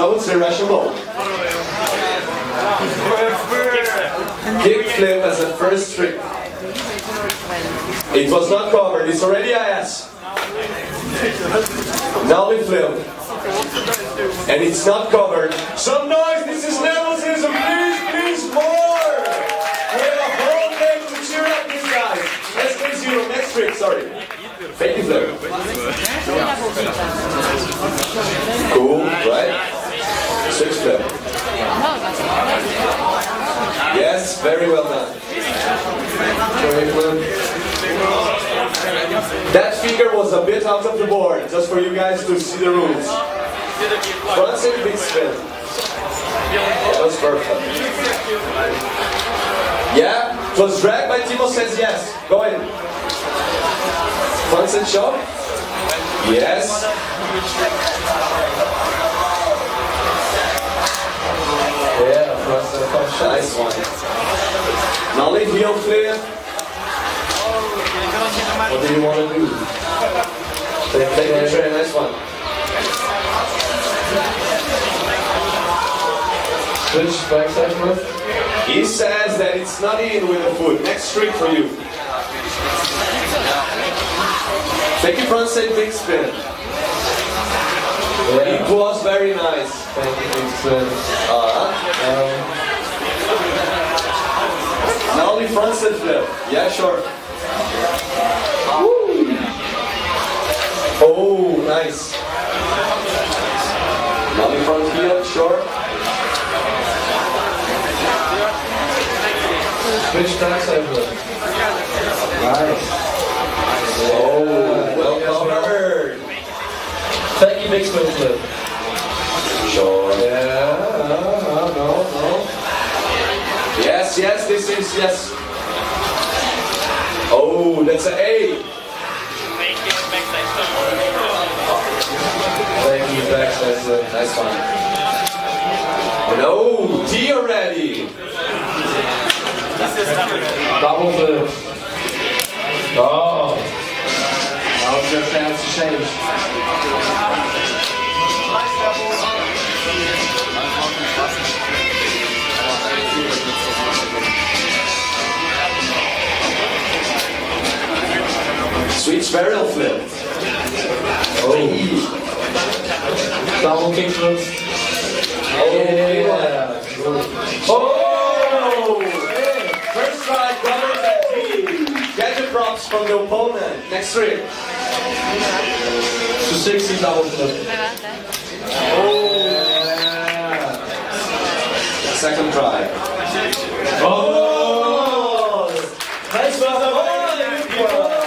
So it's a Russian ball. Kick as a first trick. It was not covered, it's already IS. we flip. And it's not covered. Some noise, this is nervosism, please, please, more! We have a whole game to cheer up these guys. Let's go zero, next trick, sorry. Fake it flip. Cool, right? Six flip. Yes, very well done. That figure was a bit out of the board, just for you guys to see the rules. Front and big spin. That was perfect. Yeah, it was dragged by Timo says yes. Go in. And shove. Yes. Nice one. Nollie heel flip. What do you want to do? Take, take a very nice one. Switch backside flip. He says that it's not in with the foot. Next trick for you. Take it front side big spin. Yeah. It was very nice. Thank you, big spin. Uh, only flip. Yeah, sure. Woo. Oh, nice. Not in front heel, sure. Switch backside flip. Nice. Oh, oh well covered. Thank you, big flip. Sure. Yeah, no, no, no, no. Yes, yes, this is yes. That's A. Thank you, backside. Nice one. No, D already. Double flip. Oh. Now's your chance to change. Switch varial flip. Oh. Double kick flip. Oh, Yeah. Oh! First try covers at D. Gadget props from the opponent. Next 60 double flip. Oh! Second try. Oh! Nice one. Oh, good one.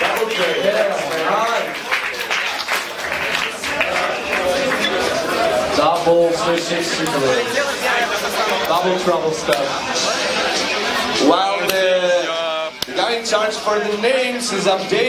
Double trick. Yeah. Double 360 flip. Double trouble stuff. While the guy in charge for the names is updating.